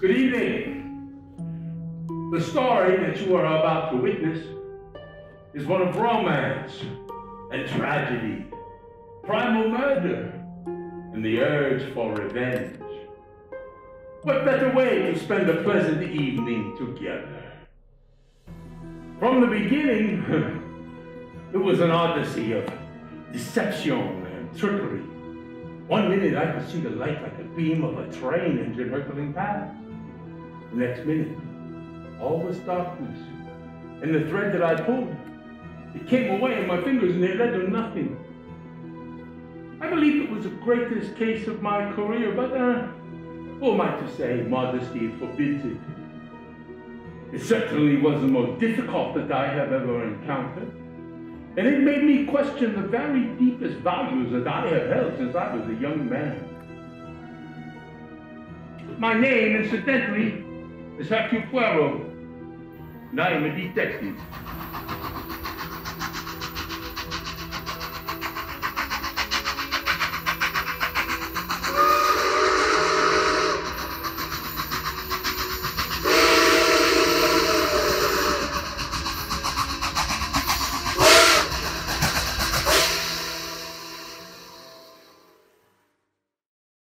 Good evening. The story that you are about to witness is one of romance and tragedy, primal murder, and the urge for revenge. What better way to spend a pleasant evening together? From the beginning, it was an odyssey of deception and trickery. One minute I could see the light like a beam of a train engine hurtling past. The next minute, all was darkness. And the thread that I pulled, it came away in my fingers and it led to nothing. I believe it was the greatest case of my career, but uh, who am I to say modesty forbids it? It certainly was the most difficult that I have ever encountered. And it made me question the very deepest values that I have held since I was a young man. My name, incidentally, is Hercule Poirot, and I am a detective.